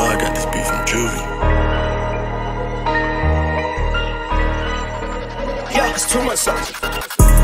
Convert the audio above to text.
know I got this beat from Juvie. Yeah, it's too much Stuff.